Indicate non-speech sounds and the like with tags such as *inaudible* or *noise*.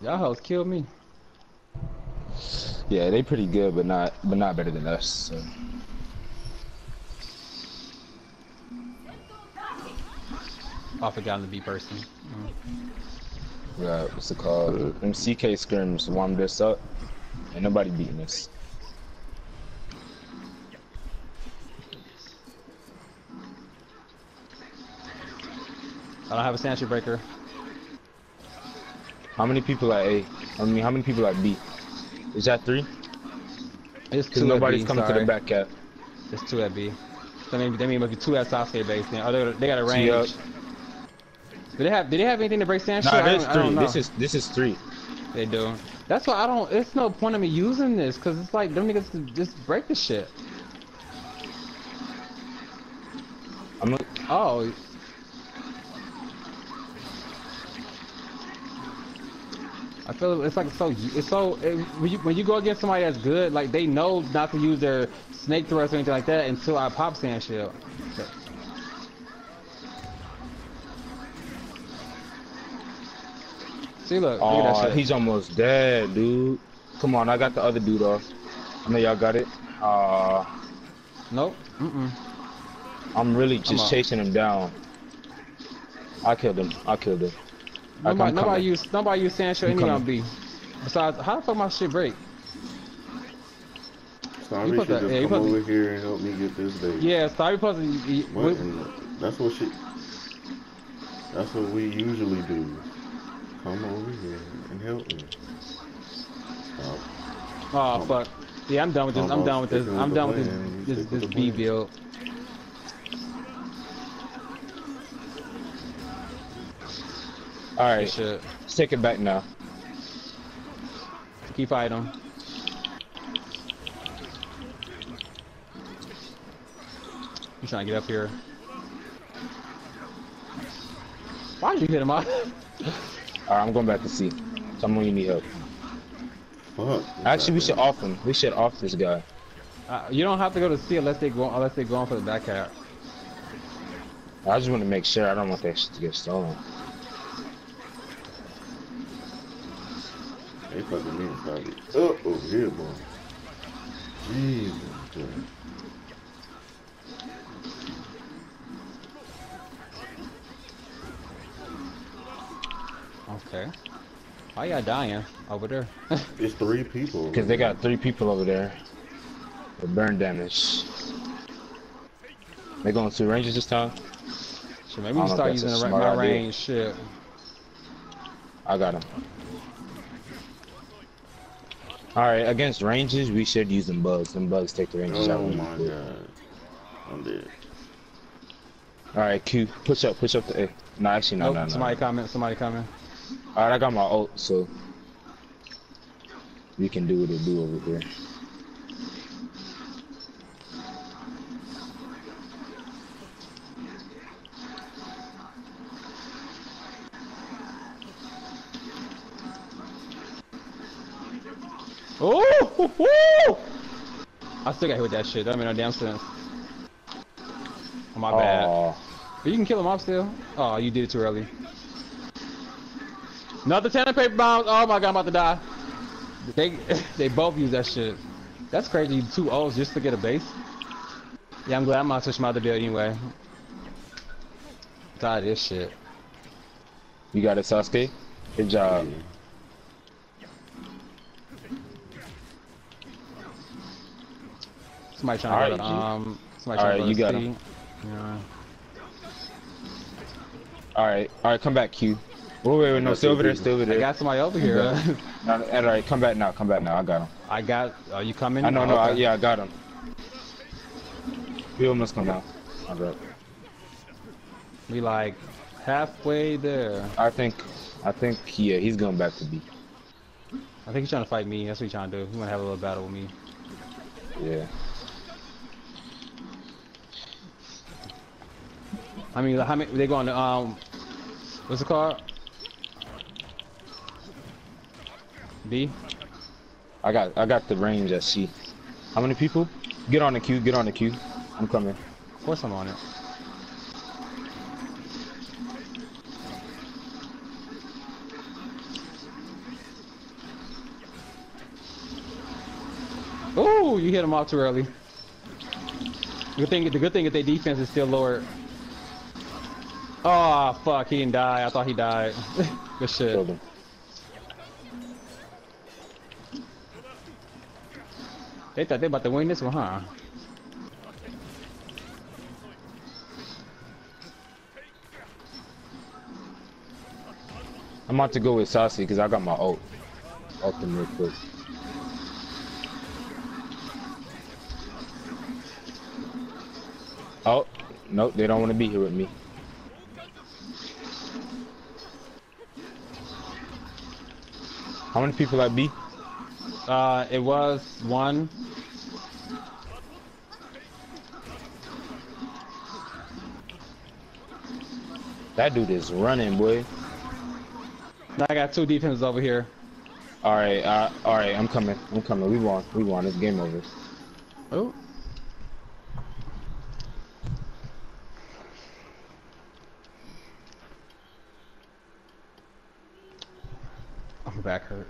Y'all hoes killed me. Yeah, they pretty good, but not but not better than us. So. I forgot to be person. Mm. Yeah, what's it called? Them CK scrims warmed us up. Ain't nobody beating us. I don't have a sentry breaker. How many people at A? I mean, how many people at B? Is that three? It's two nobody's B, coming sorry. to the back cap. It's two at B. So maybe they mean must be two at Sasuke base. Oh, they, they got a range. Yup. Do they have? Did they have anything to break sand? Nah, there's don't, I don't three. This is this is three. They do. That's why I don't. It's no point of me using this because it's like them niggas just break the shit. I'm look- Oh. I feel it's like so. It's so it, when you when you go against somebody that's good, like they know not to use their snake thrust or anything like that until I pop sand shield. See, look, look at that Oh, shit. he's almost dead, dude. Come on, I got the other dude off. I know y'all got it. Uh, Nope. Mm-mm. I'm really just on. chasing him down. I killed him. I killed him. Alright, Nobody, I'm nobody use nobody use sand shield any on coming. B. Besides, how the fuck my shit break? Sorry You should put that- just yeah, you come put the- over here and help me get this bait. Yeah, sorry, supposed to. y- What? y- that's what she. That's what we usually do. Come over here and help me. Stop. Oh fuck. Yeah, I'm done with this. I'm Almost done with this. I'm done with this. This this B plan. build. All This right, shit. let's take it back now. Keep fighting. You trying to get up here? Why did you hit him off? *laughs* All right, I'm going back to see. Someone you need help. Fuck. Actually, we should off him. We should off this guy. Uh, you don't have to go to C unless they go unless they go on for the back hat. I just want to make sure. I don't want that shit to get stolen. They fucking me probably. Oh, over here, boy. Jesus. Christ. Okay. Why y'all dying over there? *laughs* It's three people. Because they got three people over there. With burn damage. They going to ranges this time? so maybe we don't start using the a my idea. range shit. I got him. Alright, against ranges, we should use them bugs. Them bugs take the ranges out. Oh my quick. god. I'm dead. Alright, Q, push up, push up the A. No, actually, no, Nope, no, no. somebody coming, somebody coming. Alright, I got my ult, so we can do what it do over here. Oh! I still got hit with that shit. That made no damn sense. Oh, my bad. Aw. But you can kill him off still. Oh, you did it too early. Another tenant paper bombs. Oh my god, I'm about to die. They *laughs* they both use that shit. That's crazy. Two O's just to get a base. Yeah, I'm glad I'm gonna switch my other build anyway. Of this shit. You got it, Sasuke? Good job. Somebody trying to go to, Alright, um. Somebody trying Alright, to go you to got C. him. Yeah. Alright, alright, come back, Q. Wait, wait, wait, no, got stay two over there, people. stay over I got somebody over here. No, no, alright, come back now, come back now, I got him. I got. Are you coming? I know, no, I, yeah, I got him. He almost come out. I got. We like halfway there. I think, I think, yeah, he's going back to B. I think he's trying to fight me. That's what he's trying to do. He want to have a little battle with me. Yeah. I mean, how many? They going to um, what's the car? B. I got I got the range at C. How many people? Get on the queue. Get on the queue. I'm coming. Of course I'm on it. Oh, you hit them all too early. Good thing, the good thing is their defense is still lower. Oh fuck! He didn't die. I thought he died. *laughs* good shit. They thought they about to win this one, huh? I'm about to go with Saucy because I got my ult. Ult them real quick. Oh, nope, they don't want to be here with me. How many people at B? Uh, it was one. That dude is running, boy. Now I got two defenses over here. All right, uh, all right, I'm coming. I'm coming. We won. We won. It's game over. Oh. Back hurt.